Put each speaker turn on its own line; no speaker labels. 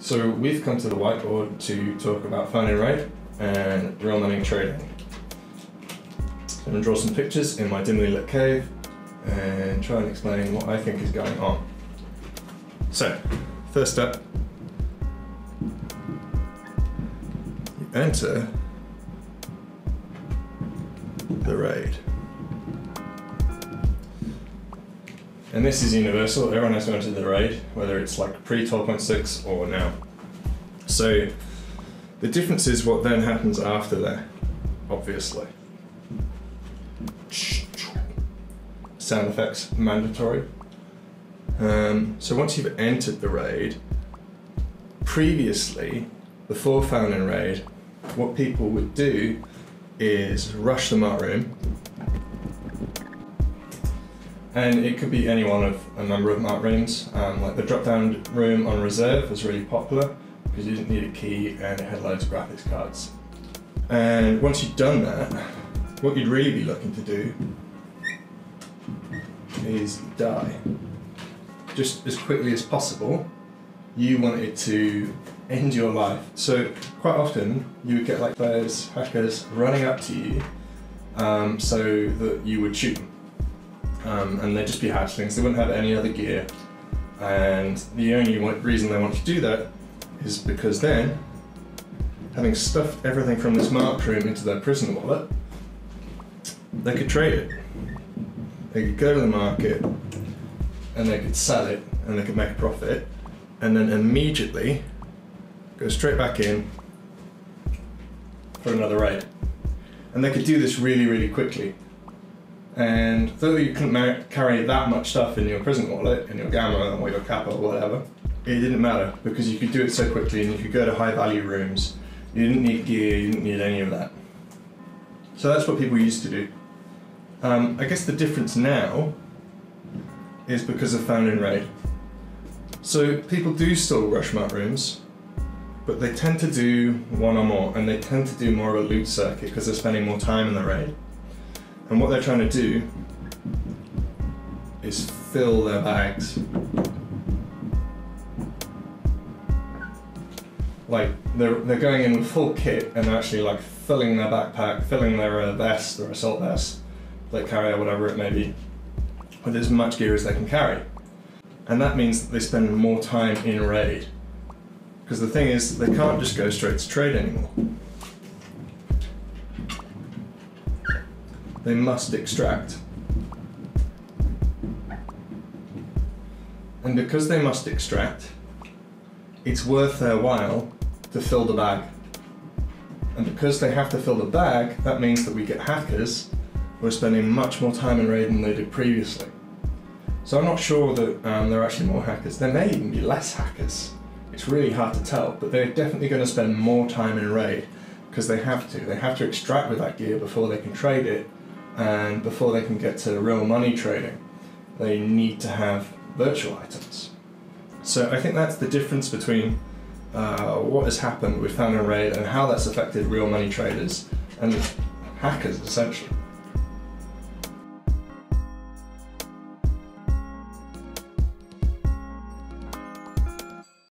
So we've come to the whiteboard to talk about found in raid and real money trading. I'm going to draw some pictures in my dimly lit cave and try and explain what I think is going on. So, first up, you enter the raid. And this is universal, everyone has to enter the raid, whether it's like pre 12.6 or now. So the difference is what then happens after that, obviously. Sound effects mandatory. Um, so once you've entered the raid, previously, before found in raid, what people would do is rush the mark room and it could be any one of a number of mark rooms. Um, like the drop down room on reserve was really popular because you didn't need a key and it had loads of graphics cards. And once you've done that, what you'd really be looking to do is die. Just as quickly as possible, you wanted to end your life. So quite often you would get like those hackers running up to you um, so that you would shoot them um, and they'd just be hatchlings. They wouldn't have any other gear, and the only reason they want to do that is because then, having stuffed everything from this mark room into their prison wallet, they could trade it. They could go to the market, and they could sell it, and they could make a profit, and then immediately go straight back in for another raid. And they could do this really, really quickly. And though you couldn't carry that much stuff in your prison wallet, in your gamma or your kappa or whatever, it didn't matter because you could do it so quickly and you could go to high value rooms. You didn't need gear, you didn't need any of that. So that's what people used to do. Um, I guess the difference now is because of found in raid. So people do still rush mark rooms, but they tend to do one or more, and they tend to do more of a loot circuit because they're spending more time in the raid. And what they're trying to do is fill their bags. Like they're they're going in with full kit and actually like filling their backpack, filling their uh, vest, their assault vest, plate carrier, whatever it may be, with as much gear as they can carry. And that means that they spend more time in raid. Because the thing is, they can't just go straight to trade anymore. They must extract. And because they must extract, it's worth their while to fill the bag. And because they have to fill the bag, that means that we get hackers who are spending much more time in raid than they did previously. So I'm not sure that um, there are actually more hackers. There may even be less hackers. It's really hard to tell, but they're definitely going to spend more time in raid because they have to. They have to extract with that gear before they can trade it and before they can get to real money trading, they need to have virtual items. So I think that's the difference between uh, what has happened with in Raid and how that's affected real money traders and hackers essentially.